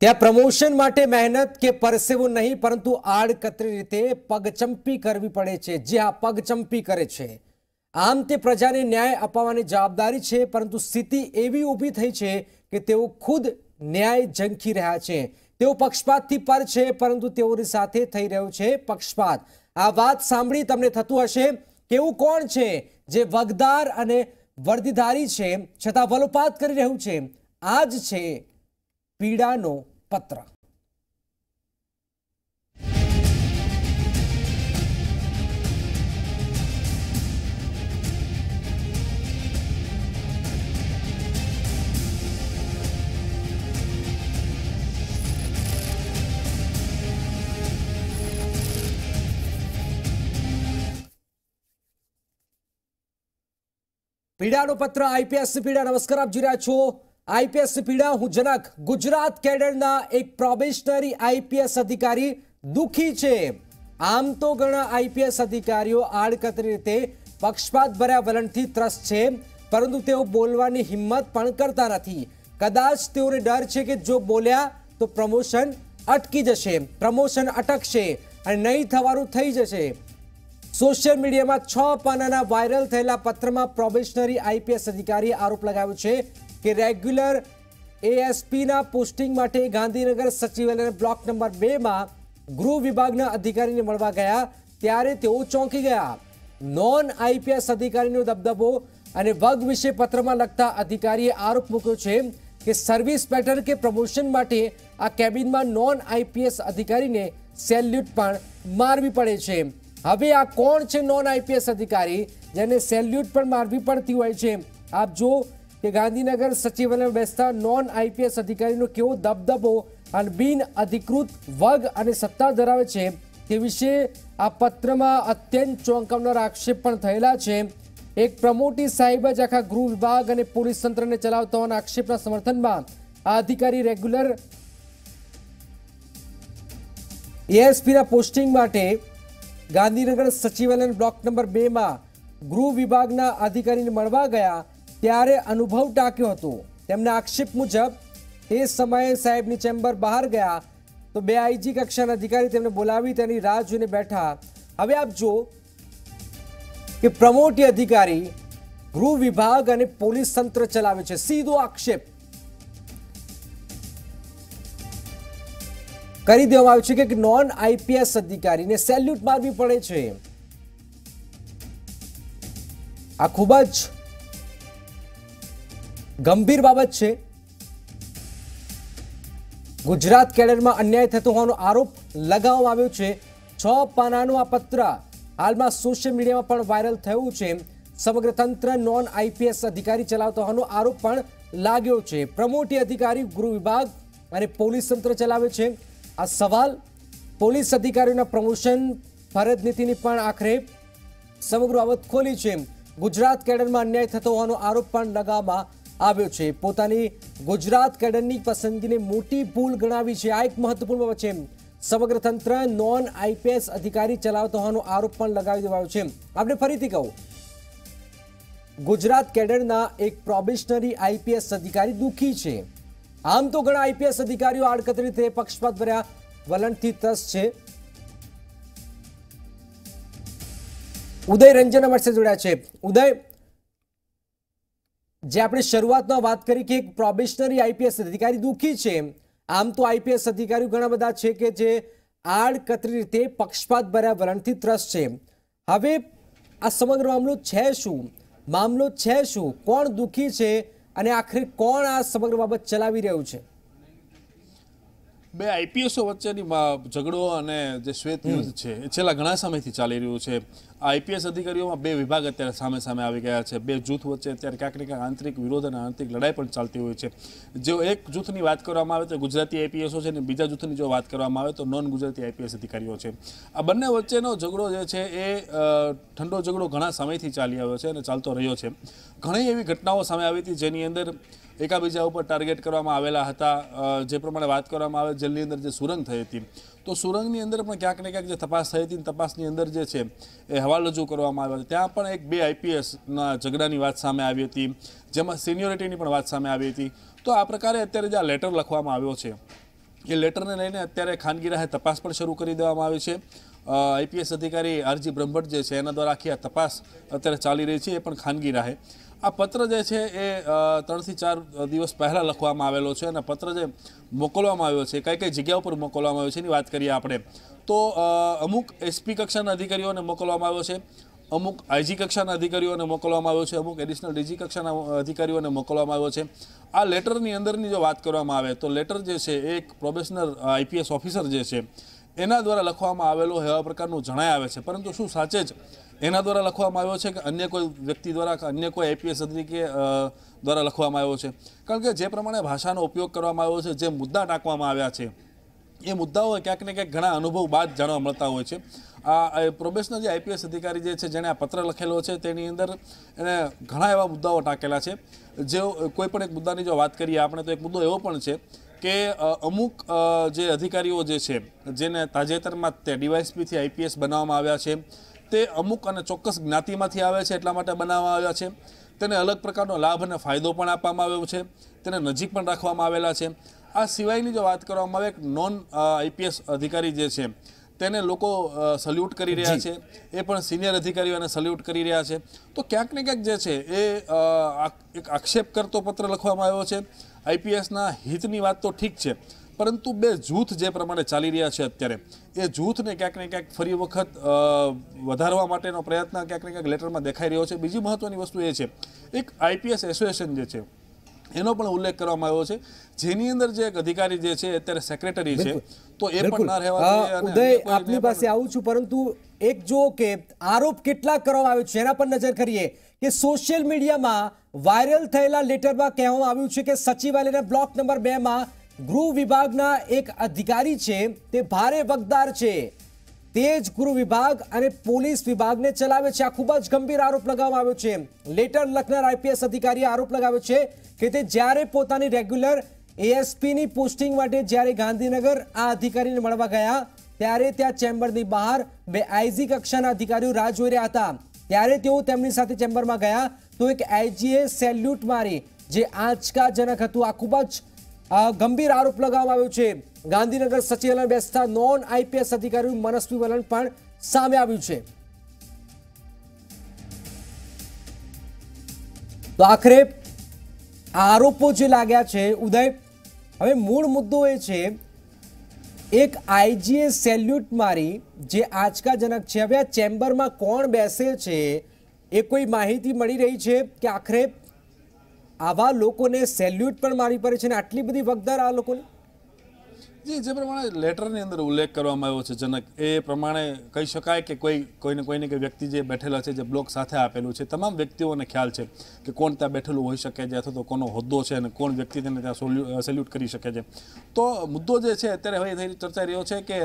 ત્યાં પ્રમોશન માટે મહેનત કે પરસેવો નહીં, પરંતુ આડકતરી રીતે પગચંપી કરવી પડે છે. જે આ પગચંપી કરે છે. આમ તે પ્રજાને ન્યાય અપાવવાની જવાબદારી છે, પરંતુ સ્થિતિ એવી ઊભી થઈ છે કે તેઓ ખુદ ન્યાય ઝંખી રહ્યા છે. તેઓ પક્ષપાતથી પર છે, પરંતુ તેઓની સાથે થઈ રહ્યો છે પક્ષપાત. આ વાત સાંભળી તમને થતું હશે કે એવું કોણ છે જે વગદાર અને વર્દીધારી છે, છતાં વલોપાત કરી રહ્યું છે. આ જ છે પીડાનો પત્ર પીડાનો પત્ર આઈપીએસ પીડા નમસ્કાર આપ જોઈ રહ્યા છો આઈપીએસ પીડા હું જનક ગુજરાત કેડરના એક પ્રોબેશનરી આઈપીએસ અધિકારી દુખી છે. આમ તો ઘણા આઈપીએસ અધિકારીઓ આડકતરી રીતે પક્ષપાત ભર્યા વલણથી ત્રસ્ત છે, પરંતુ તેઓ બોલવાની હિંમત પણ કરતા નથી. કદાચ તેઓને ડર છે કે જો બોલ્યા તો પ્રમોશન અટકી જશે. પ્રમોશન અટકશે અને નહીં થવાનું થઈ જશે. સોશિયલ મીડિયામાં છ પાનાના વાયરલ થયેલા પત્રમાં પ્રોબેશનરી આઈપીએસ અધિકારીએ આરોપ લગાવ્યો છે કે રેગ્યુલર એએસપીના પોસ્ટિંગ માટે ગાંધીનગર સચિવાલય બ્લોક નંબર બેમાં ગૃહ વિભાગના અધિકારીને મળવા ગયા. ત્યારે તેઓ ચોંકી ગયા. નોન આઈપીએસ અધિકારીનો દબદબો અને વગ વિશે પત્રમાં લખતા અધિકારીએ આરોપ મૂક્યો છે કે સર્વિસ પેટર્ન કે પ્રમોશન માટે આ કેબિનમાં નોન આઈપીએસ અધિકારીને સેલ્યુટ પણ મારવી પડે છે. હવે આ કોણ છે નોન આઈપીએસ અધિકારી? જેને સેલ્યુટ પણ મારવી પડતી હોય છે. આપ જો કે ગાંધીનગર સચિવાલયમાં બેસતા નોન આઈપીએસ અધિકારીનો કેવો દબદબો અને બિન અધિકૃત વર્ગ અને સત્તા ધરાવે છે તે વિશે આ પત્રમાં અત્યંત ચોંકાવનાર આક્ષેપ પણ થયેલા છે. એક પ્રમોટી સાહેબ જ આખા ગૃહ વિભાગ અને પોલીસ તંત્રને ચલાવતા હોવાના આક્ષેપના સમર્થનમાં આ અધિકારી રેગ્યુલર એએસપીના પોસ્ટિંગ માટે ગાંધીનગર સચિવાલય બ્લોક નંબર બેમાં ગૃહ વિભાગના અધિકારીને મળવા ગયા. ત્યારે અનુભવ ટાંક્યો હતો. તેમના આક્ષેપ મુજબ, એ સમયે સાહેબની ચેમ્બર બહાર ગયા તો બે આઈજી કક્ષાના અધિકારી તેમને બોલાવી તેની રાહ જોઈને બેઠા. હવે આપ જો કે પ્રમોટી અધિકારી ગૃહ વિભાગ અને પોલીસ તંત્ર ચલાવે છે. સીધો આક્ષેપ કરી દેવામાં આવ્યું છે કે નોન આઈપીએસ અધિકારીને સેલ્યુટ મારવી પડે છે. આ ખૂબ જ ગંભીર બાબત છે. ગુજરાત કેડરમાં અન્યાય થતો હોવાનો આરોપ લગાવવામાં આવ્યો છે. છ પાનાનું આ પત્ર હાલમાં સોશિયલ મીડિયામાં પણ વાયરલ થયું છે. સમગ્ર તંત્ર નોન આઈપીએસ અધિકારી ચલાવતો હોવાનો આરોપ પણ લાગ્યો છે. પ્રમોટી અધિકારી, ગૃહ વિભાગ અને પોલીસ તંત્ર ચલાવે છે. આ સવાલ પોલીસ અધિકારીઓના પ્રમોશન, ફરજ નીતિની પણ આખરે સમગ્ર બાબત ખોલી છે. ગુજરાત કેડરમાં અન્યાય થતો હોવાનો આરોપ પણ લગાવવામાં આવ્યો છે. પોતાની ગુજરાત કેડરની પસંદગીને મોટી ભૂલ ગણાવી છે. આ એક મહત્વપૂર્ણ છે સમગ્ર તંત્ર નોન આઈપીએસ અધિકારી ચલાવતો હોવાનો આરોપ પણ લગાવી દેવાયો છે આપણે ફરીથી કહું. ગુજરાત કેડરના એક પ્રોબેશનરી આઈપીએસ અધિકારી દુઃખી છે. આમ તો ઘણા આઈપીએસ અધિકારીઓ આડકતરી રીતે પક્ષપાત ભર્યા. વલણથી તસ છે. ઉદય રંજન અમારી જોડ્યા છે. ઉદય જે આપણે શરૂઆતમાં વાત કરી કે એક પ્રોબેશનરી આઈપીએસ અધિકારી દુઃખી છે, આમ તો આઈપીએસ અધિકારીઓ ઘણા બધા છે કે જે આડકતરી રીતે પક્ષપાત ભર્યા વલણથી ત્રસ્ત છે. હવે આ સમગ્ર મામલો છે શું? મામલો છે શું? કોણ દુઃખી છે? અને આખરે કોણ આ સમગ્ર બાબત ચલાવી રહ્યું છે? બે આઈપીએસો વચ્ચેની ઝઘડો અને જે શ્વેત યુદ્ધ છે એ છેલ્લા ઘણા સમયથી ચાલી રહ્યું છે. આઈપીએસ અધિકારીઓમાં બે વિભાગ અત્યારે સામે સામે આવી ગયા છે. બે જૂથ વચ્ચે અત્યારે ક્યાંક ને ક્યાંક આંતરિક વિરોધ અને આંતરિક લડાઈ પણ ચાલતી હોય છે. જો એક જૂથની વાત કરવામાં આવે તો ગુજરાતી આઈપીએસો છે અને બીજા જૂથની જો વાત કરવામાં આવે તો નોન ગુજરાતી આઈપીએસ અધિકારીઓ છે. આ બંને વચ્ચેનો ઝઘડો જે છે એ ઠંડો ઝઘડો ઘણા સમયથી ચાલી આવ્યો છે અને ચાલતો રહ્યો છે. ઘણી એવી ઘટનાઓ સામે આવી હતી જેની અંદર એકાબીજા ઉપર ટાર્ગેટ કરવામાં આવેલા હતા. જે પ્રમાણે વાત કરવામાં આવે, જેલની અંદર જે સુરંગ થઈ હતી. તો સુરંગની અંદર પણ ક્યાંક ને ક્યાંક જે તપાસ થઈ હતી તપાસની અંદર જે છે, એ હવાલ રજૂ કરવામાં આવ્યો ત્યાં પણ એક બે આઈપીએસના ઝઘડાની વાત સામે આવી હતી, જેમાં સિનિયોરિટીની પણ વાત સામે આવી હતી. તો આ પ્રકારે અત્યારે જે આ લેટર લખવામાં આવ્યો છે, એ લેટરને લઈને અત્યારે ખાનગી રાહે તપાસ પણ શરૂ કરી દેવામાં આવી છે. આઈપીએસ અધિકારી આરજી બ્રહ્મભટ્ટ જે છે, એના દ્વારા આખી આ તપાસ અત્યારે ચાલી રહી છે, એ પણ ખાનગી રાહે. આ પત્ર જે છે એ ત્રણથી ચાર દિવસ પહેલાં લખવામાં આવેલો છે અને પત્ર જે મોકલવામાં આવ્યો છે, કઈ કઈ જગ્યા ઉપર મોકલવામાં આવ્યો છે એની વાત કરીએ આપણે. તો અમુક એસપી કક્ષાના અધિકારીઓને મોકલવામાં આવ્યો છે, અમુક આઈજી કક્ષાના અધિકારીઓને મોકલવામાં આવ્યો છે, અમુક એડિશનલ ડીજી કક્ષાના અધિકારીઓને મોકલવામાં આવ્યો છે. આ લેટરની અંદરની જો વાત કરવામાં આવે, તો લેટર જે છે એક પ્રોબેશનર આઈપીએસ ઓફિસર જે છે, એના દ્વારા લખવામાં આવેલો એવા પ્રકારનું જણાય આવે છે. પરંતુ શું સાચે જ એના દ્વારા લખવામાં આવ્યો છે કે અન્ય કોઈ વ્યક્તિ દ્વારા કે અન્ય કોઈ આઈપીએસ તરીકે દ્વારા લખવામાં આવ્યો છે. કારણ કે જે પ્રમાણે ભાષાનો ઉપયોગ કરવામાં આવ્યો છે, જે મુદ્દા ટાંકવામાં આવ્યા છે, એ મુદ્દાઓ ક્યાંક ને ક્યાંક ઘણા અનુભવ બાદ જાણવા મળતા હોય છે. આ પ્રોબેશનર જે આઈપીએસ અધિકારી જે છે, જેણે આ પત્ર લખેલો છે, તેની અંદર એને ઘણા એવા મુદ્દાઓ ટાંકેલા છે. જે કોઈ પણ એક મુદ્દાની જો વાત કરીએ આપણે, તો એક મુદ્દો એવો પણ છે કે અમુક જે અધિકારીઓ જે છે, જેને તાજેતરમાં તે ડીવાયસપીથી આઈપીએસ બનાવવામાં આવ્યા છે તે અમુક અને ચોક્કસ જ્ઞાતિમાંથી આવે છે એટલા માટે બનાવવામાં આવ્યા છે. તેને અલગ પ્રકારનો લાભ અને ફાયદો પણ આપવામાં આવ્યો છે. તેને નજીક પણ રાખવામાં આવેલા છે. આ સિવાયની જો વાત કરવામાં આવે એક નોન આઈપીએસ અધિકારી જે છે તેને લોકો સલ્યુટ કરી રહ્યા છે. એ પણ સિનિયર અધિકારીઓને સલ્યુટ કરી રહ્યા છે. તો ક્યાંક ને ક્યાંક જે છે એ આ- એક આક્ષેપ કરતો પત્ર લખવામાં આવ્યો છે. આઈપીએસના હિતની વાત તો ઠીક છે. પરંતુ બે જૂથ જે પ્રમાણે ચાલી રહ્યા છે અત્યારે એ જૂથને ક્યાંક ને ક્યાંક ફરી વખત વધારવા માટેનો પ્રયત્ન ક્યાંક ને ક્યાંક લેટરમાં દેખાઈ રહ્યો છે. બીજી મહત્વની વસ્તુ એ છે એક આઈપીએસ એસોસિએશન જે છે એનો પણ ઉલ્લેખ કરવામાં આવ્યો છે. જેની અંદર જે એક અધિકારી જે છે અત્યારે સેક્રેટરી છે તો એ પણ ના રહેવા ઉદય આપની પાસે આવું છું પરંતુ એક જો કે આરોપ કેટલા કરવામાં આવ્યો છે એના પર નજર કરીએ કે સોશિયલ મીડિયામાં વાયરલ થયેલા લેટરમાં કહેવામાં આવ્યું છે કે સચિવાલયના બ્લોક નંબર બે માં ગૃહ વિભાગના એક અધિકારી છે, તે ભારે વગદાર છે. તે જ ગૃહ વિભાગ અને પોલીસ વિભાગને ચલાવે છે. આ ખૂબ જ ગંભીર આરોપ લગાવવામાં આવ્યો છે. લેટર લખનાર આઈપીએસ અધિકારીએ આરોપ લગાવ્યો છે કે તે જ્યારે પોતાની રેગ્યુલર એએસપીની પોસ્ટિંગ માટે જ્યારે ગાંધીનગર આ અધિકારીને મળવા ગયા, ત્યારે ત્યાં ચેમ્બરની બહાર બે આઈજી કક્ષાના અધિકારીઓ રાહ જોઈ રહ્યા હતા. ત્યારે તેઓ તેમની સાથે ચેમ્બરમાં ગયા, તો એક આઈજીએ સેલ્યુટ મારી, જે આંચકાજનક હતું. આ ખૂબ જ ગંભીર આરોપ લગાવવામાં આવ્યો છે. ગાંધીનગર સચિવાલય બેસતા નોન આઈપીએસ અધિકારી મનસ્વી વલણ પણ સામે આવ્યું છે. તો આખરે આરોપો જે લાગ્યા છે, ઉદય, હવે મૂળ મુદ્દો એ છે, એક આઈજીએ સેલ્યુટ મારી જે આંચકાજનક છે, હવે આ ચેમ્બરમાં કોણ બેસે છે, એ કોઈ માહિતી મળી રહી છે કે આખરે આવા લોકોને સેલ્યુટ પણ મારી પડે છે ને આટલી બધી વગદાર આ લોકોને? જી, જે પ્રમાણે લેટરની અંદર ઉલ્લેખ કરવામાં આવ્યો છે, જનક, એ પ્રમાણે કહી શકાય કે કોઈ, કોઈને કોઈને કોઈ વ્યક્તિ જે બેઠેલા છે, જે બ્લોક સાથે આપેલું છે, તમામ વ્યક્તિઓને ખ્યાલ છે કે કોણ ત્યાં બેઠેલું હોઈ શકે છે અથવા તો કોનો હોદ્દો છે અને કોણ વ્યક્તિ તેને ત્યાં સોલ્યુ સેલ્યુટ કરી શકે છે. તો મુદ્દો જે છે, અત્યારે હવે ચર્ચા રહ્યો છે કે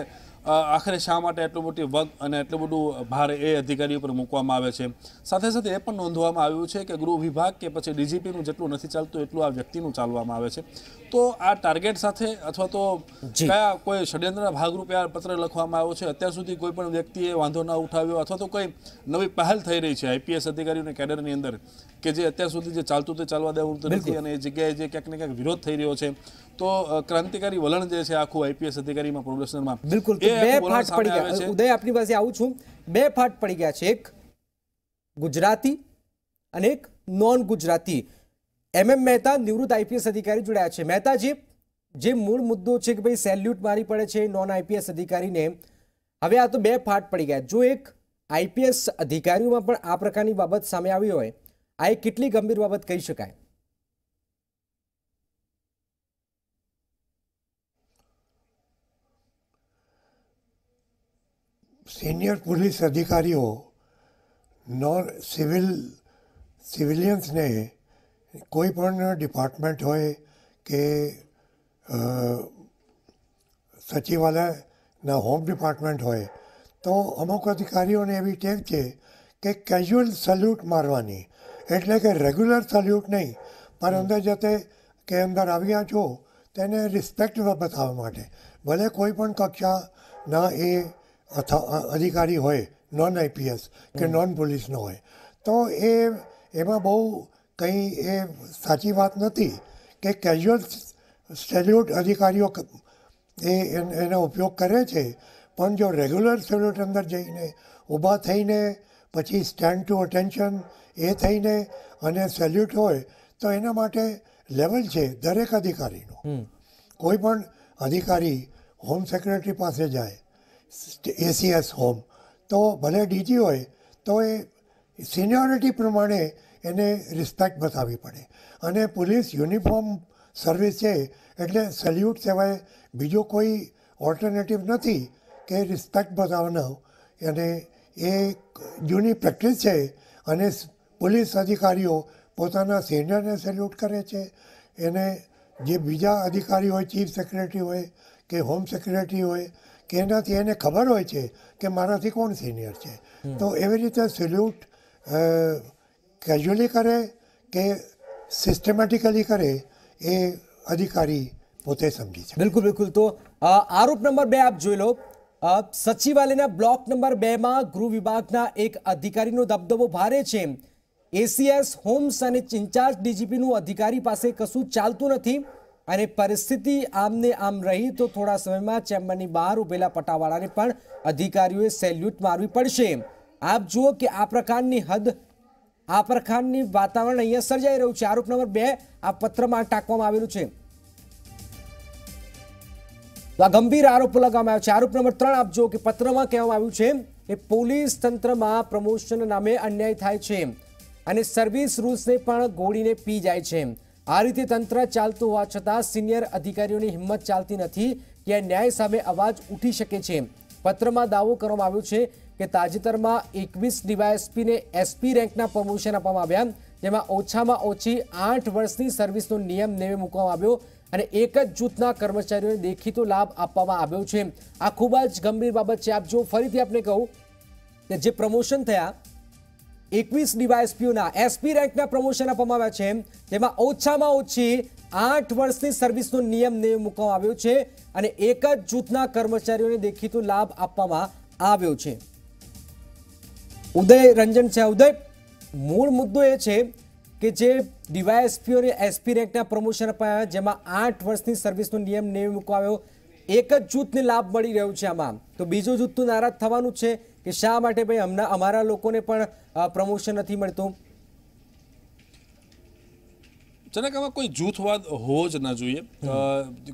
આખરે શા માટે એટલું મોટી વગ અને એટલું બધું ભાર એ અધિકારી ઉપર મૂકવામાં આવે છે? સાથે સાથે એ પણ નોંધવામાં આવ્યું છે કે ગૃહ વિભાગ કે પછી ડીજીપીનું જેટલું નથી ચાલતું એટલું આ વ્યક્તિનું ચાલવામાં આવે છે. તો આ ટાર્ગેટ સાથે અથવા તો. કયા કોઈ ષડયંત્રના ભાગરૂપે આ પત્ર લખવામાં આવ્યો છે? અત્યાર સુધી કોઈ પણ વ્યક્તિએ વાંધો ના ઉઠાવ્યો અથવા તો કોઈ નવી પહેલ થઈ રહી છે આઈપીએસ અધિકારીઓને કેડરની અંદર કે જે અત્યાર સુધી જે ચાલતું તે ચાલવા દેવું નથી અને એ જગ્યાએ જે ક્યાંક ને ક્યાંક વિરોધ થઈ રહ્યો છે? તો ક્રાંતિકારી વલણ જે છે આખું આઈપીએસ અધિકારીમાં પ્રોફેશનલમાં બિલકુલ બે ફાટ પડી ગયા. ઉદય આપની પાસે આવું છું. બે ફાટ પડી ગયા છે. એક ગુજરાતી અને એક non Gujarati M M Mehta નિવૃત્ત આઈપીએસ અધિકારી જોડાયા છે. મહેતાજી જે મૂળ મુદ્દો છે કે ભાઈ સેલ્યુટ મારી પડે છે નોન આઈપીએસ અધિકારીને હવે આ તો બે ફાટ પડી ગયા. જો એક આઈપીએસ અધિકારીઓમાં પણ આ પ્રકારની બાબત સામે આવી હોય આ એક કેટલી ગંભીર બાબત કહી શકાય? સિનિયર પોલીસ અધિકારીઓ નોન સિવિલ સિવિલિયન્સને કોઈ પણ ડિપાર્ટમેન્ટ હોય કે સચિવાલયના હોમ ડિપાર્ટમેન્ટ હોય તો અમુક અધિકારીઓને એવી ટેવ છે કે કેઝ્યુઅલ સલ્યુટ મારવાની. એટલે કે રેગ્યુલર સલ્યુટ નહીં પણ અંદર જતે કે અંદર આવ્યા છો તેને રિસ્પેક્ટ બતાવવા માટે. ભલે કોઈ પણ કક્ષાના એ અધિકારી હોય નોન આઈપીએસ કે નોન પોલીસનો હોય. તો એ એમાં બહુ કંઈ એ સાચી વાત નથી કે કેઝ્યુઅલ સેલ્યુટ અધિકારીઓ એ એનો ઉપયોગ કરે છે. પણ જો રેગ્યુલર સેલ્યુટ અંદર જઈને ઊભા થઈને પછી સ્ટેન્ડ ટુ અટેન્શન એ થઈને અને સેલ્યુટ હોય તો એના માટે લેવલ છે દરેક અધિકારીનું. કોઈ પણ અધિકારી હોમ સેક્રેટરી પાસે જાય એસીએસ હોમ તો ભલે ડીજી હોય, તો એ સિનિયોરિટી પ્રમાણે એને રિસ્પેક્ટ બતાવવી પડે. અને પોલીસ યુનિફોર્મ સર્વિસ છે, એટલે સલ્યુટ સિવાય બીજો કોઈ ઓલ્ટરનેટિવ નથી કે રિસ્પેક્ટ બતાવવાનો. અને એ જૂની પ્રેક્ટિસ છે અને પોલીસ અધિકારીઓ પોતાના સિનિયરને સેલ્યુટ કરે છે. એને જે બીજા અધિકારી હોય ચીફ સેક્રેટરી હોય કે હોમ સેક્રેટરી હોય કે એનાથી એને ખબર હોય છે કે મારાથી કોણ સિનિયર છે. તો એવી રીતે સેલ્યુટ કેઝ્યુઅલી કરે કે સિસ્ટમેટિકલી કરે એ અધિકારી પોતે સમજી છે બિલકુલ બિલકુલ. તો આરોપ નંબર બે આપ જોઈ લો. સચિવાલયના બ્લોક નંબર બેમાં ગૃહ વિભાગના એક અધિકારીનો દબદબો ભારે છે. એસીએસ હોમ્સ અને ઇન્ચાર્જ ડીજીપીનું અધિકારી પાસે કશું ચાલતું નથી. અને પરિસ્થિતિ આમને આમ રહી તો થોડા સમયમાં ચેમ્બરની બહાર ઉભેલા પટાવાળાને પણ અધિકારીઓએ સેલ્યુટ મારવી પડશે. આપ જુઓ કે આ પ્રકારની હદ, આ પ્રકારની વાતાવરણ અહીંયા સર્જાઈ રહ્યું છે. આરોપ નંબર બે આ પત્રમાં ટાંકવામાં આવેલું છે. આ ગંભીર આરોપો લગાવવામાં આવ્યો છે. આરોપ નંબર ત્રણ આપ જુઓ કે પત્રમાં કહેવામાં આવ્યું છે કે પોલીસ તંત્રમાં પ્રમોશન નામે અન્યાય થાય છે અને સર્વિસ રૂલ્સને પણ ગોળીને પી જાય છે. આ રીતે તંત્ર ચાલતું હોવા છતાં સિનિયર અધિકારીઓની હિંમત ચાલતી નથી કે ન્યાય સામે અવાજ ઉઠી શકે છે. પત્રમાં દાવો કરવામાં આવ્યો છે કે તાજેતરમાં એકવીસ ડીવાયએસપીને એસપી રેન્કના પ્રમોશન આપવામાં આવ્યા, જેમાં ઓછામાં ઓછી આઠ વર્ષની સર્વિસનો નિયમ નેવે મૂકવામાં આવ્યો અને એક જ જૂથના કર્મચારીઓને દેખીતો લાભ આપવામાં આવ્યો છે. આ ખૂબ જ ગંભીર બાબત છે. આપ જો ફરીથી આપને કહું કે જે પ્રમોશન થયા એકવીસ ડીવાયએસપીઓના એસપી રેન્કના પ્રમોશન આપવામાં આવ્યા છે. તેમાં ઓછામાં ઓછી આઠ વર્ષની સર્વિસનો નિયમ મૂકવામાં આવ્યો છે અને એક જ જૂથના કર્મચારીઓને દેખીતો લાભ આપવામાં આવ્યો છે. ઉદય રંજન છે. ઉદય, મૂળ મુદ્દો એ છે કે જે ડીવાયએસપી અને એસપી રેન્કના પ્રમોશન અપાયા જેમાં આઠ વર્ષની સર્વિસનો નિયમ નેમ મૂકવામાં આવ્યો. એક જ જૂથને લાભ મળી રહ્યો છે આમાં. તો બીજું જૂથ તો નારાજ થવાનું છે. કે શા માટે ભાઈ હમણાં અમારા લોકોને પણ પ્રમોશન નથી મળતું? જનક આમાં કોઈ જૂથવાદ હોવો જ ના જોઈએ.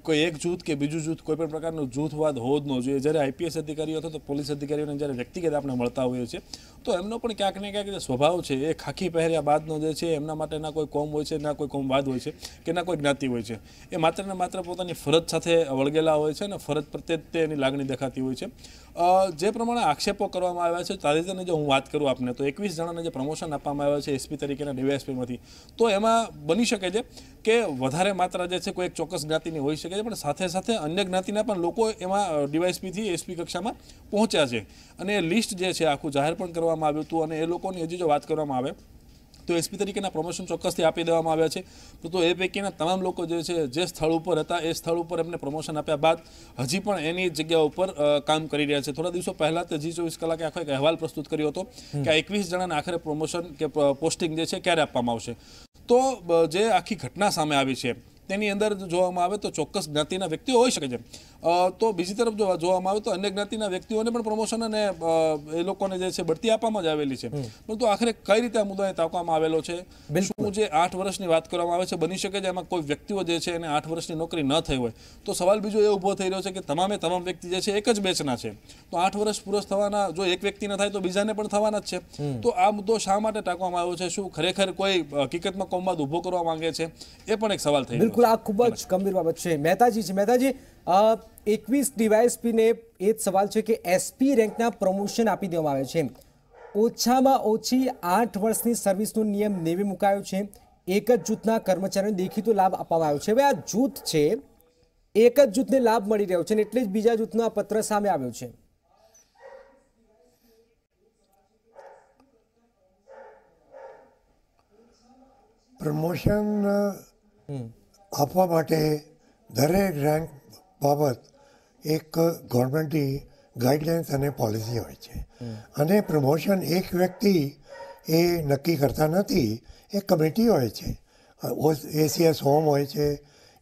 કોઈ એક જૂથ કે બીજું જૂથ કોઈ પણ પ્રકારનો જૂથવાદ હોવો જ ન જોઈએ. જ્યારે આઈપીએસ અધિકારીઓ અથવા તો પોલીસ અધિકારીઓને જ્યારે વ્યક્તિગત આપણે મળતા હોઈએ છીએ તો એમનો પણ ક્યાંક ને ક્યાંક જે સ્વભાવ છે એ ખાખી પહેર્યા બાદનો જે છે એમના માટે ના કોઈ કોમ હોય છે ના કોઈ કોમવાદ હોય છે કે ના કોઈ જ્ઞાતિ હોય છે એ માત્ર ને માત્ર પોતાની ફરજ સાથે વળગેલા હોય છે અને ફરજ પ્રત્યે તે એની લાગણી દેખાતી હોય છે. જે પ્રમાણે આક્ષેપો કરવામાં આવ્યા છે તાજેતરની જો હું વાત કરું આપને તો એકવીસ જણાને જે પ્રમોશન આપવામાં આવ્યા છે એસપી તરીકેના ડીવાયએસપીમાંથી તો એમાં બની શકે છે કે વધારે માત્રા જે છે કોઈ એક ચોક્કસ જ્ઞાતિની હોઈ શકે છે પણ સાથે સાથે અન્ય જ્ઞાતિના પણ લોકો એમાં ડીવાયસપીથી એસપી કક્ષામાં પહોંચ્યા છે. અને એ લિસ્ટ જે છે આખું જાહેર પણ કરવામાં આવ્યું હતું અને એ લોકોની હજી જો વાત કરવામાં આવે તો એસપી તરીકેના પ્રમોશન ચોક્કસથી આપી દેવામાં આવ્યા છે. તો એ પૈકીના તમામ લોકો જે છે જે સ્થળ ઉપર હતા એ સ્થળ ઉપર એમને પ્રમોશન આપ્યા બાદ હજી પણ એની જગ્યા ઉપર કામ કરી રહ્યા છે. થોડા દિવસો પહેલા તે જી ચોવીસ કલાકે આખો એક અહેવાલ પ્રસ્તુત કર્યો હતો કે એકવીસ જણાને આખરે પ્રમોશન કે પોસ્ટિંગ જે છે ક્યારે આપવામાં આવશે? તો જે આખી ઘટના સામે આવી છે. તેની અંદર જોવામાં આવે તો ચોક્કસ જ્ઞાતિના વ્યક્તિઓ હોઈ શકે છે. તો બીજી તરફ જો જોવામાં આવે તો અન્ય જ્ઞાતિના વ્યક્તિઓને પણ પ્રમોશન અને એ લોકોને જે છે બઢતી આપવામાં જ આવેલી છે. પરંતુ આખરે કઈ રીતે આ મુદ્દાને તાકવામાં આવેલો છે? શું જે આઠ વર્ષની વાત કરવામાં આવે છે બની શકે છે? એમાં કોઈ વ્યક્તિઓ જે છે એને આઠ વર્ષની નોકરી ન થઈ હોય. તો સવાલ બીજો એ ઊભો થઈ રહ્યો છે કે તમામે તમામ વ્યક્તિ જે છે એક જ બેચના છે. તો આઠ વર્ષ પૂરસ થવાના જો એક વ્યક્તિના થાય તો બીજાને પણ થવાના જ છે. તો આ મુદ્દો શા માટે ટાંકવામાં આવ્યો છે? શું ખરેખર કોઈ હકીકતમાં કોમવાદ ઊભો કરવા માંગે છે? એ પણ એક સવાલ થઈ રહ્યો બિલકુલ આ ખૂબ જ ગંભીર બાબત છે. મહેતાજી છે. મહેતાજી એકવીસ ડીવાયએસપીને એ જ સવાલ છે કે એસપી રેન્કના પ્રમોશન આપી દેવામાં આવે છે ઓછામાં ઓછી આઠ વર્ષની સર્વિસનો નિયમ નેવી મુકાયો છે. એક જ જૂથના કર્મચારીઓને દેખીતો લાભ આપવામાં આવ્યો છે. હવે આ જૂથ છે એક જ જૂથને લાભ મળી રહ્યો છે અને એટલે જ બીજા જૂથનો આ પત્ર સામે આવ્યો છે. પ્રમોશન આપવા માટે દરેક રેન્ક બાબત એક ગવર્મેન્ટની ગાઈડલાઇન્સ અને પોલિસી હોય છે. અને પ્રમોશન એક વ્યક્તિ એ નક્કી કરતા નથી, એ કમિટી હોય છે. એસીએસ હોમ હોય છે,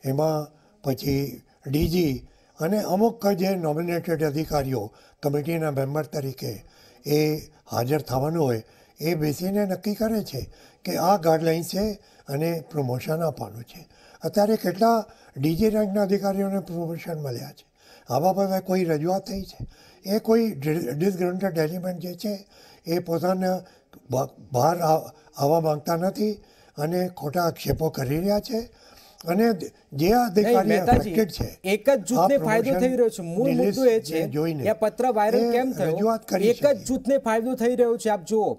એમાં પછી ડીજી અને અમુક જે નોમિનેટેડ અધિકારીઓ કમિટીના મેમ્બર તરીકે એ હાજર થવાનું હોય, એ બેસીને નક્કી કરે છે કે આ ગાઈડલાઇન છે અને પ્રમોશન આપવાનું છે. અત્યારે કેટલા ડીજી રેન્કના અધિકારીઓને પ્રમોશન મળ્યા છે. આ બાબતે કોઈ રજૂઆત થઈ છે? એ કોઈ ડિસગ્રન્ટેડ એલિમેન્ટ જે છે એ પોતાના બહાર આવ- આવવા માંગતા નથી અને ખોટા આક્ષેપો કરી રહ્યા છે. અને જે અધિકારી અફેક્ટેડ છે એક જ જૂથને ફાયદો થઈ રહ્યો છે. મૂળ મુદ્દો એ છે જોઈને પત્ર વાયરલ કેમ થયો? એક જ જૂથને ફાયદો થઈ રહ્યો છે. આપ જુઓ.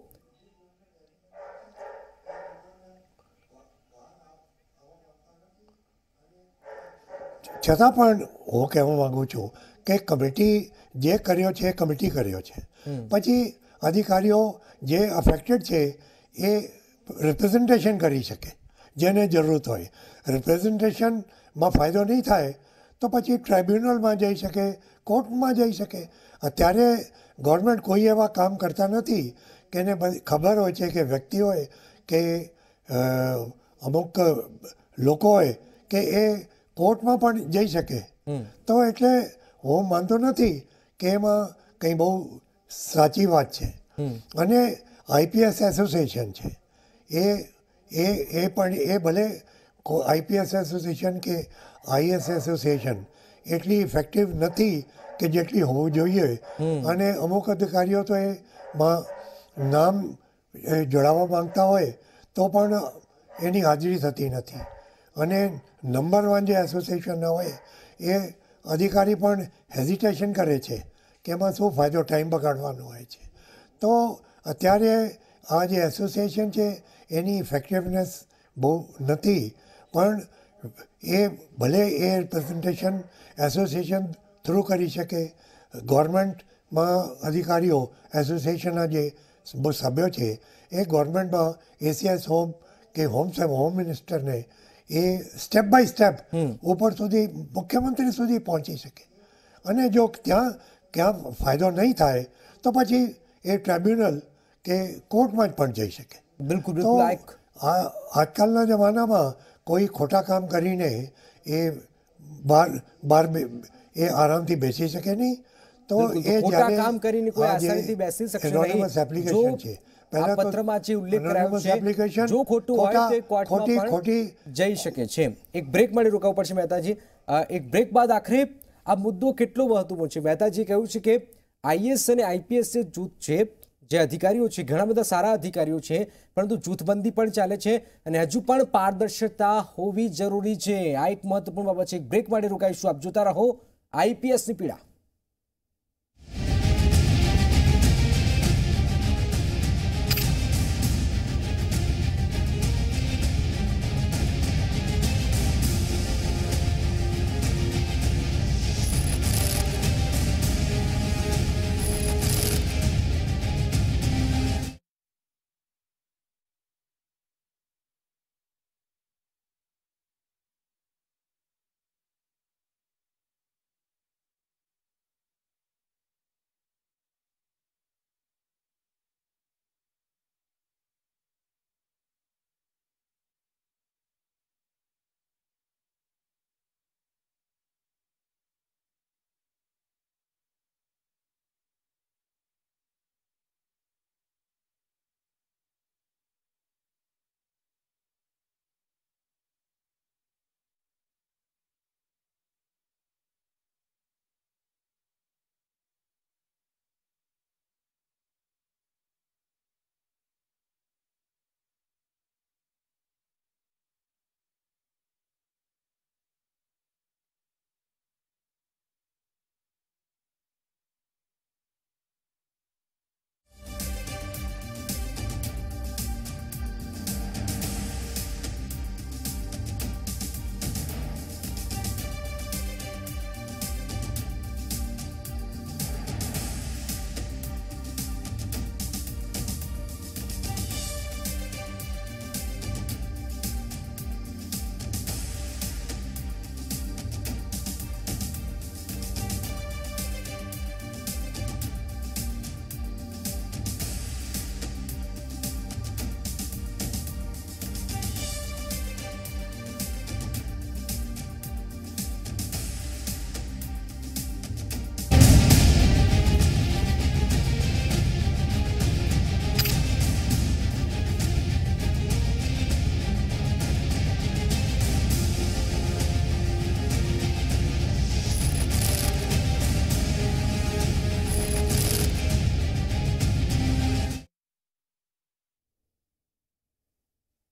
છતાં પણ હું કહેવા માંગુ છું કે કમિટી જે કર્યો છે એ કમિટી કર્યો છે. પછી અધિકારીઓ જે અફેક્ટેડ છે એ રિપ્રેઝન્ટેશન કરી શકે જેને જરૂરત હોય. રિપ્રેઝન્ટેશનમાં ફાયદો નહીં થાય તો પછી ટ્રાઇબ્યુનલમાં જઈ શકે કોર્ટમાં જઈ શકે. અત્યારે ગવર્મેન્ટ કોઈ એવા કામ કરતા નથી કે એને ખબર હોય છે કે વ્યક્તિ હોય કે અમુક લોકો હોય કે એ કોર્ટમાં પણ જઈ શકે. તો એટલે હું માનતો નથી કે એમાં કંઈ બહુ સાચી વાત છે. અને આઈપીએસ એસોસિએશન છે. એ એ એ પણ એ ભલે આઈપીએસ એસોસિએશન કે આઈએસ એસોસિએશન એટલી ઇફેક્ટિવ નથી કે જેટલી હોવું જોઈએ. અને અમુક અધિકારીઓ તો એમાં નામ જોડાવા માંગતા હોય તો પણ એની હાજરી થતી નથી. અને નંબર વન જે એસોસિએશનના હોય, એ અધિકારી પણ હેઝિટેશન કરે છે કે એમાં શું ફાયદો ટાઈમ બગાડવાનો હોય છે. તો અત્યારે આ જે એસોસિએશન છે, એની ઇફેક્ટિવનેસ બહુ નથી, પણ એ ભલે એ પ્રેઝન્ટેશન એસોસિએશન થ્રુ કરી શકે ગવર્મેન્ટમાં અધિકારીઓ એસોસિએશનના જે સભ્યો છે, એ ગવર્મેન્ટમાં એસીએસ હોમ કે હોમ હોમ મિનિસ્ટરને એ સ્ટેપ બાય સ્ટેપ ઉપર સુધી મુખ્યમંત્રી સુધી પહોંચી શકે. અને જો ત્યાં ક્યાં ફાયદો નહીં થાય તો પછી એ ટ્રાઇબ્યુનલ કે કોર્ટમાં જ પણ જઈ શકે. બિલકુલ તો આ આજકાલના જમાનામાં કોઈ ખોટા કામ કરીને એ બાર બાર એ આરામથી બેસી શકે નહીં. તો એ કામ કરીને કોઈ આસાનીથી બેસી શકે નહીં. જો છે પહેલા પત્રમાં જે ઉલ્લેખ કરાયો છે જો ખોટું હોય તો કોર્ટમાં ખોટી જઈ શકે છે. એક બ્રેક માટે રોકાવું પડશે મહેતાજી. એક બ્રેક બાદ આખરે આ મુદ્દો કેટલો મહત્વપૂર્ણ છે? મહેતાજી કહ્યું છે કે આઈએસ અને આઈપીએસ જે જૂથ છે જે અધિકારીઓ છે ઘણા બધા સારા અધિકારીઓ છે પરંતુ જૂથબંધી પણ ચાલે છે અને હજુ પણ પારદર્શકતા હોવી જરૂરી છે. આ એક મહત્વપૂર્ણ બાબત છે. એક બ્રેક માટે રોકાઈશું. આપ જોતા રહો આઈપીએસની પીડા.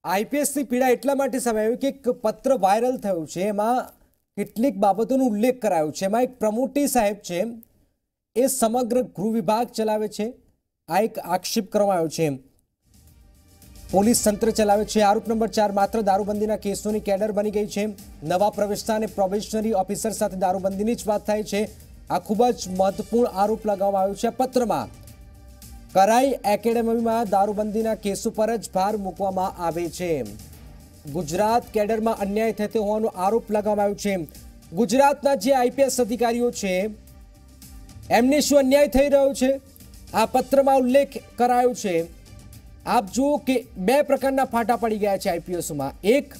આઈપીએસની પીડા એટલા માટે સામે આવ્યું કે એક પત્ર વાયરલ થયું છે. એમાં કેટલીક બાબતોનો ઉલ્લેખ કરાયો છે. એમાં એક પ્રમોટી સાહેબ છે. એ સમગ્ર ગૃહ વિભાગ ચલાવે છે. આ એક આક્ષેપ કરવામાં આવ્યો છે. પોલીસ તંત્ર ચલાવે છે. આરોપ નંબર ચાર, માત્ર દારૂબંધીના કેસોની કેડર બની ગઈ છે. નવા પ્રવેશતા અને પ્રોબેશનરી ઓફિસર સાથે દારૂબંધીની જ વાત થાય છે. આ ખૂબ જ મહત્વપૂર્ણ આરોપ લગાવવામાં આવ્યો છે આ પત્રમાં. કરાઈ એકેડેમીમાં દારૂબંધીના કેસો પર જ ભાર મૂકવામાં આવે છે. ગુજરાત કેડરમાં અન્યાય થતો હોવાનો આરોપ લગાવવામાં આવ્યો છે. ગુજરાતના જે આઈપીએસ અધિકારીઓ છે, એમને શું અન્યાય થઈ રહ્યો છે? આ પત્રમાં ઉલ્લેખ કરાયો છે. આપ જુઓ કે બે પ્રકારના ફાટા પડી ગયા છે આઈપીએસમાં. એક,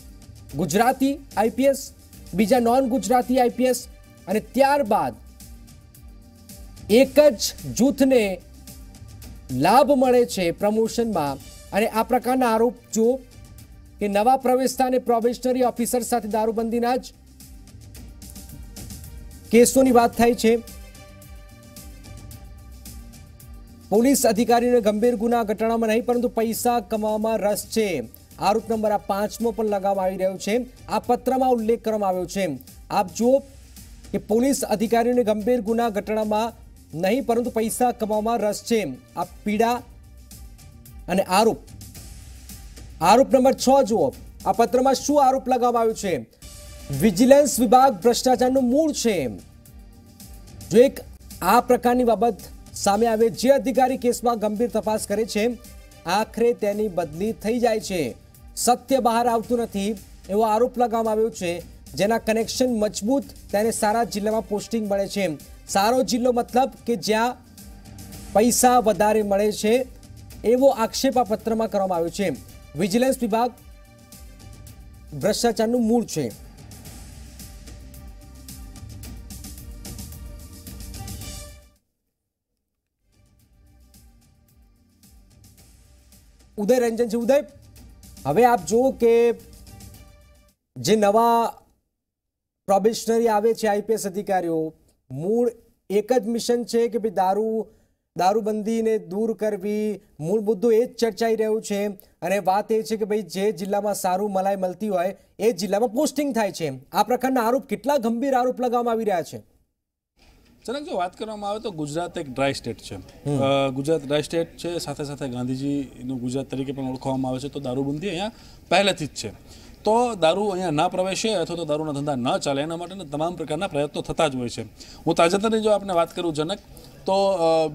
ગુજરાતી આઈપીએસ, બીજા નોન ગુજરાતી આઈપીએસ અને ત્યારબાદ એક જ જૂથને લાભ મળે છે પ્રમોશનમાં. અને આ પ્રકારના આરોપ જુઓ કે નવા પ્રવેશતા અને પ્રોબેશનરી ઓફિસર સાથે દારૂબંધીના જ કેસોની વાત થાય છે. પોલીસ અધિકારીને ગંભીર ગુના ઘટાડામાં નહીં, પરંતુ પૈસા કમાવામાં રસ છે. આરોપ નંબર આ પાંચમો પણ લગાવવામાં આવી રહ્યો છે. આ પત્રમાં ઉલ્લેખ કરવામાં આવ્યો છે. આપ જુઓ કે પોલીસ અધિકારીઓને ગંભીર ગુના ઘટાડામાં નહીં, પરંતુ પૈસા કમાવામાં રસ છે આ પીડા અને આરોપ. આરોપ નંબર છ જુઓ. આ પત્રમાં શું આરોપ લગાવવામાં આવ્યો છે? વિજિલન્સ વિભાગ ભ્રષ્ટાચારનું મૂળ છે જો એક આ પ્રકારની બાબત સામે આવે, જે અધિકારી કેસમાં ગંભીર તપાસ કરે છે, આખરે તેની બદલી થઈ જાય છે. સત્ય બહાર આવતું નથી એવો આરોપ લગાવવામાં આવ્યો છે, જેના કનેક્શન મજબૂત તેને સારા જિલ્લામાં પોસ્ટિંગ મળે છે સારો જિલ્લો મતલબ કે જ્યાં પૈસા વધારે મળે છે, એવો આક્ષેપ આ પત્રમાં કરવામાં આવ્યો છે. વિજિલન્સ વિભાગ ભ્રષ્ટાચારનું મૂળ છે. ઉદય રંજન છે, ઉદય. હવે આપ જુઓ કે જે નવા પ્રોબેશનરી આવે છે, આઈપીએસ અધિકારીઓ મૂળ એક જ મિશન છે કે ભાઈ દારૂ દારૂબંધીને દૂર કરવી. મૂળ મુદ્દો એ જ ચર્ચાઈ રહ્યું છે. અને વાત એ છે કે ભાઈ જે જિલ્લામાં સારું મલાઈ મળતી હોય એ જિલ્લામાં પોસ્ટિંગ થાય છે. આ પ્રકારના આરોપ કેટલા ગંભીર આરોપ લગાવવામાં આવી રહ્યા છે? ચરક જો વાત કરવામાં આવે તો ગુજરાત એક ડ્રાય સ્ટેટ છે. ગુજરાત ડ્રાય સ્ટેટ છે સાથે સાથે ગાંધીજીનું ગુજરાત તરીકે પણ ઓળખવામાં આવે છે. તો દારૂબંધી અહીંયા પહેલેથી જ છે. તો દારૂ અહીંયા ના પ્રવેશે અથવા તો દારૂના ધંધા ન ચાલે. એના માટેના તમામ પ્રકારના પ્રયત્નો થતા જ હોય છે. હું તાજેતરની જો આપણે વાત કરું જનક, તો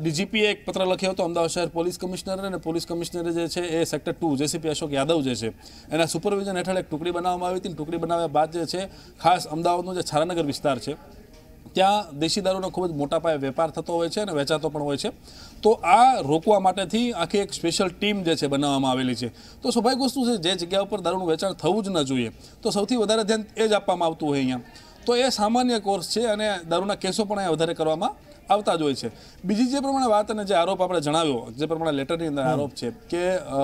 ડીજીપીએ એક પત્ર લખ્યો હતો, અમદાવાદ શહેર પોલીસ કમિશનર, અને પોલીસ કમિશનરે જે છે એ sector two JCP Ashok Yadav જે છે, એના સુપરવિઝન હેઠળ એક ટુકડી બનાવવામાં આવી હતી. ટુકડી બનાવ્યા બાદ જે છે, ખાસ અમદાવાદનો જે છારાનગર વિસ્તાર છે ત્યાં દેશી દારૂનો ખૂબ જ મોટા પાયે વેપાર થતો હોય છે અને વેચાતો પણ હોય છે. તો આ રોકવા માટેથી આખી એક સ્પેશિયલ ટીમ જે છે બનાવવામાં આવેલી છે. તો સ્વાભાવિક વસ્તુ છે જે જગ્યા ઉપર દારૂનું વેચાણ થવું જ ન જોઈએ. તો સૌથી વધારે ધ્યાન એ જ આપવામાં આવતું હોય અહીંયા. તો એ સામાન્ય કોર્સ છે અને દારૂના કેસો પણ અહીંયા વધારે કરવામાં આવતા જ હોય છે. બીજી જે પ્રમાણે વાત અને જે આરોપ આપણે જણાવ્યો જે પ્રમાણે લેટરની અંદર આરોપ છે કે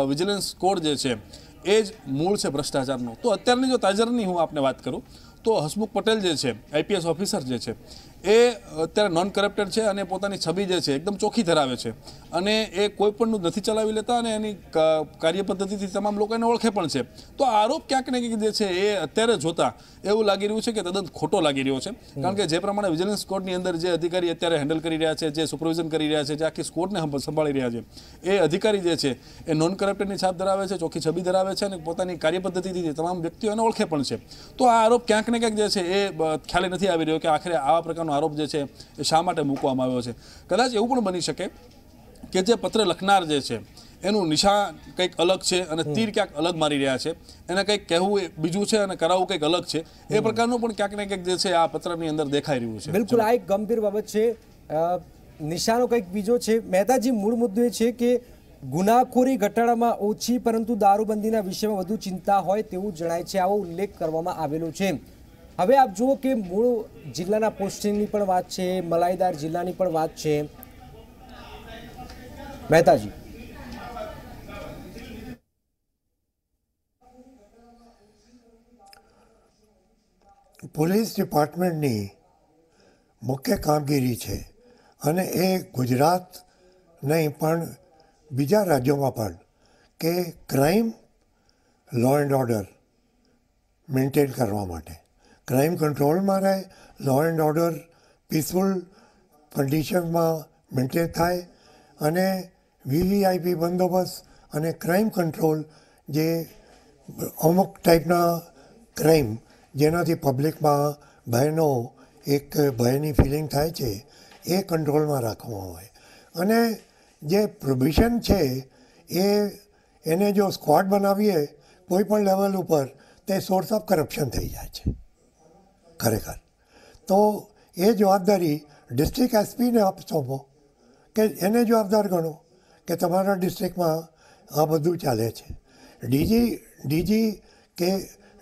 વિજિલન્સ કોડ જે છે એ જ મૂળ છે ભ્રષ્ટાચારનો. તો અત્યારની જો તાજરની હું આપને વાત કરું તો હસમુખ પટેલ જે છે આઈપીએસ ઓફિસર જે છે એ અત્યારે નોન કરપ્ટેડ છે અને પોતાની છબી જે છે એકદમ ચોખ્ખી ધરાવે છે. અને એ કોઈ પણનું નથી ચલાવી લેતા અને એની કાર્યપદ્ધતિથી કાર્ય પદ્ધતિથી તમામ લોકો એને ઓળખે પણ છે. તો આરોપ ક્યાંક ને ક્યાંક જે છે એ અત્યારે જોતા એવું લાગી રહ્યું છે કે તદ્દન ખોટો લાગી રહ્યો છે. કારણ કે જે પ્રમાણે વિજિલન્સ કોર્ટની અંદર જે અધિકારી અત્યારે હેન્ડલ કરી રહ્યા છે, જે સુપરવિઝન કરી રહ્યા છે, જે આખી સ્કોડને સંભાળી રહ્યા છે, એ અધિકારી જે છે એ નોન કરપ્ટેડની છાપ ધરાવે છે, ચોખ્ખી છબી ધરાવે છે અને પોતાની કાર્ય પદ્ધતિથી તમામ વ્યક્તિઓ એને ઓળખે પણ છે. તો આ આરોપ ક્યાંક ને ક્યાંક જે છે એ ખ્યાલે નથી આવી રહ્યો કે આખરે આવા પ્રકારનો આરોપ જે છે એ શા માટે મૂકવામાં આવ્યો છે? કદાચ એવું પણ બની શકે કે જે પત્ર લખનાર જે છે એનું નિશાન કંઈક અલગ છે અને તીર ક્યાંક અલગ મારી રહ્યા છે એને કંઈક કહેવું એ બીજું છે અને કરાવવું કંઈક અલગ છે એ પ્રકારનું પણ ક્યાંક ને ક્યાંક જે છે આ પત્રની અંદર દેખાઈ રહ્યું છે. બિલકુલ આ એક ગંભીર બાબત છે. નિશાનો કંઈક બીજો છે. મહેતાજી મૂળ મુદ્દો એ છે કે ગુનાખોરી ઘટાડામાં ઓછી પરંતુ દારૂબંધીના વિષયમાં વધુ ચિંતા હોય તેવું જણાય છે. આવો ઉલ્લેખ કરવામાં આવેલો છે. હવે આપ જુઓ કે મૂળ જિલ્લાના પોસ્ટિંગની પણ વાત છે, મલાઈદાર જિલ્લાની પણ વાત છે. મહેતાજી. પોલીસ ડિપાર્ટમેન્ટની મુખ્ય કામગીરી છે અને એ ગુજરાત નહીં, પણ બીજા રાજ્યોમાં પણ કે crime law and order maintain કરવા માટે. ક્રાઇમ કંટ્રોલમાં રહે લો એન્ડ ઓર્ડર પીસફુલ કન્ડિશનમાં મેન્ટેન થાય અને વીવીઆઈપી બંદોબસ્ત અને ક્રાઇમ કંટ્રોલ જે અમુક ટાઈપના ક્રાઇમ જેનાથી પબ્લિકમાં ભયનો એક ભયની ફિલિંગ થાય છે, એ કંટ્રોલમાં રાખવામાં આવે. અને જે પ્રોબિશન છે, એ એને જો સ્ક્વોડ બનાવીએ, કોઈ પણ લેવલ ઉપર, તે સોર્સ ઓફ કરપ્શન થઈ જાય છે. ખરેખર. તો એ જવાબદારી ડિસ્ટ્રિક્ટ એસપીને સોંપો કે એને જવાબદાર ગણો કે તમારા ડિસ્ટ્રિક્ટમાં આ બધું ચાલે છે. ડીજી ડીજી કે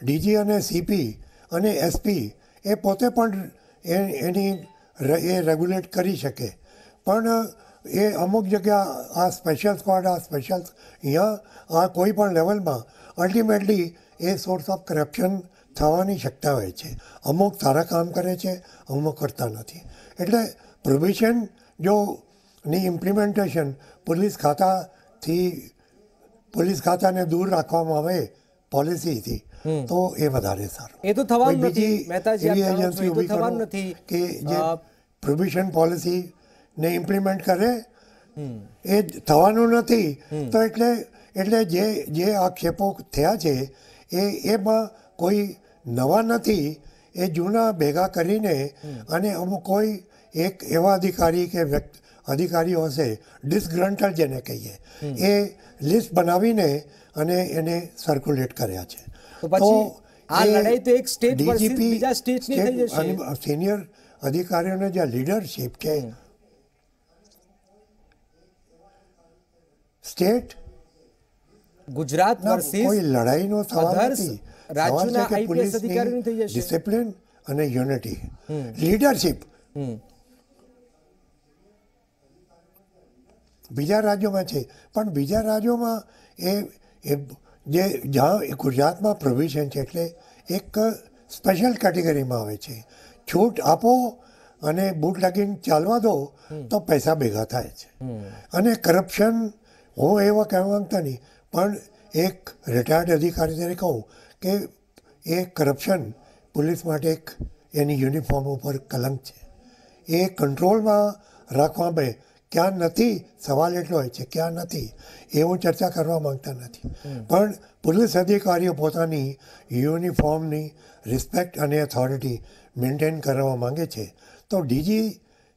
ડીજી અને સીપી અને એસપી એ પોતે પણ એ, એની એ રેગ્યુલેટ કરી શકે. પણ એ અમુક જગ્યા આ સ્પેશિયલ સ્ક્વોડ આ સ્પેશિયલ અહીંયા, આ કોઈ પણ લેવલમાં અલ્ટિમેટલી એ સોર્સ ઓફ કરપ્શન થવાની શક્યતા હોય છે. અમુક સારા કામ કરે છે અમુક કરતા નથી. એટલે પ્રોબેશન જો ની ઇમ્પ્લિમેન્ટેશન પોલીસ ખાતાથી પોલીસ ખાતાને દૂર રાખવામાં આવે પોલિસીથી તો એ વધારે સારું. એ તો થવાનું નથી. મહેતાજી, એવી એજન્સી ઊભી કરો થવાનું નથી. કે જે પ્રોબેશન પોલિસી ને ઇમ્પ્લિમેન્ટ કરે એ થવાનું નથી. તો એટલે એટલે જે જે આક્ષેપો થયા છે એ એમાં કોઈ નવા નથી એ જૂના ભેગા કરીને અને અમુક કોઈ એક એવા અધિકારી કે વ્યક્તિ અધિકારીઓ હશે ડિસગ્રન્ટર જેને કહીએ એ લિસ્ટ બનાવીને અને એને સર્ક્યુલેટ કર્યા છે. તો આ લડાઈ તો એક સ્ટેટ DGP બીજા stateની થઈ જશે. સિનિયર અધિકારીઓને જે લીડરશિપ છે સ્ટેટ ગુજરાત વર્સિસ કોઈ લડાઈનો સવાલ નથી. રાજ્યોના આઈપીએસ અધિકારીની થઈ જશે. ડિસિપ્લિન અને યુનિટી લીડરશિપ બીજા રાજ્યોમાં છે. પણ બીજા રાજ્યોમાં એ એ જે જ્યાં ગુજરાતમાં પ્રોવિઝન છે એટલે એક સ્પેશિયલ કેટેગરીમાં આવે છે. છૂટ આપો અને બૂટ લાગીને ચાલવા દો તો પૈસા ભેગા થાય છે. અને કરપ્શન હું એવા કહેવા માંગતા નહીં પણ એક રિટાયર્ડ અધિકારી તરીકે કહું કે એ કરપ્શન પોલીસ માટે એક એની યુનિફોર્મ ઉપર કલંક છે. એ કંટ્રોલમાં રાખવા બે ક્યાં નથી સવાલ એટલો હોય છે ક્યાં નથી એવું ચર્ચા કરવા માંગતા નથી. પણ પોલીસ અધિકારીઓ પોતાની યુનિફોર્મની રિસ્પેક્ટ અને ઓથોરિટી મેન્ટેન કરવા માંગે છે. તો ડીજી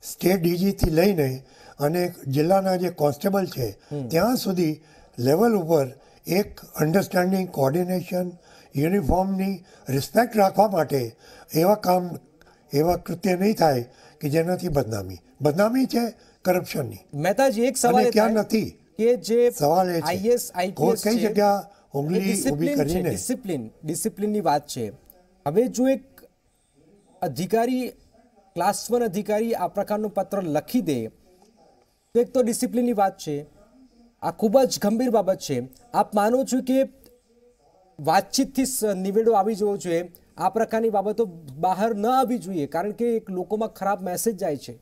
સ્ટેટ ડીજીથી લઈને અને જિલ્લાના જે કોન્સ્ટેબલ છે ત્યાં સુધી લેવલ ઉપર એક અન્ડરસ્ટેન્ડિંગ કોર્ડિનેશન યુનિફોર્મની રિસ્પેક્ટ રાખવા માટે એવા કામ એવા કૃત્ય નહીં થાય કે જેનાથી બદનામી. બદનામી છે કરપ્શનની મહેતાજી એક સવાલ ક્યાં નથી કે જે સવાલ એ છે. કઈ જગ્યા ઉંગલી ઊભી કરીને? ડિસિપ્લિન ડિસિપ્લિનની વાત છે. હવે જો એક અધિકારી ક્લાસ વન અધિકારી આ પ્રકારનું પત્ર લખી દે તો એક તો ડિસિપ્લિનની વાત છે. આ ખૂબ જ ગંભીર બાબત છે. આપ માનો છો કે વાતચીતથી નિવેડો આવી જવો જોઈએ. આ પ્રકારની બાબતો બહાર ન આવી જોઈએ, કારણ કે એક લોકોમાં ખરાબ મેસેજ જાય છે.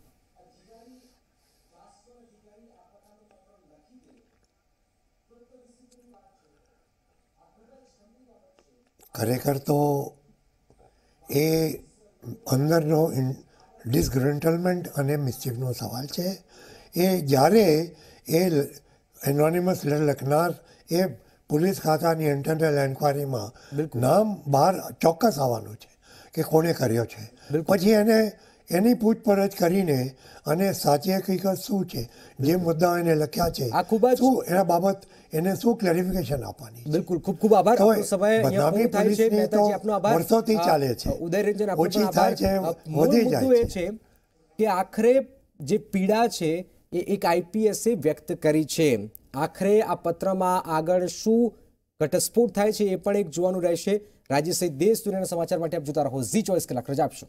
ખરેખર તો એ અંદરનો ડિસગ્રન્ટલમેન્ટ અને મિસ્ચીફનો સવાલ છે. એ જ્યારે એ એનોનિમસ લખનાર એ પોલીસ ખાતાની ઇન્ટરનલ એન્ક્વાયરીમાં નામ બહાર ચોક્કસ આવવાનું છે કે કોણે કર્યો છે. પછી એને એની પૂછપરછ કરીને અને સાચી હકીકત શું છે જે મુદ્દાઓ એને લખ્યા છે આ ખૂબ જ- શું એના બાબત એને શું ક્લેરિફિકેશન આપવાની બિલકુલ. ખૂબ ખૂબ આભાર. બદનામી પોલીસની તો આપનો આભાર. વર્ષોથી ચાલે છે. ઉદયરંજન આપનો ઓછી થાય છે, વધી જાય છે. કે આખરે જે પીડા છે એ એક આઈપીએસે વ્યક્ત કરી છે. આખરે આ પત્રમાં આગળ શું ઘટસ્ફોટ થાય છે એ પણ એક જોવાનું રહેશે. રાજ્ય સહિત દેશ દુનિયાના સમાચાર માટે આપ જોતા રહો ઝી ચોવીસ કલાક. રજા આપશો.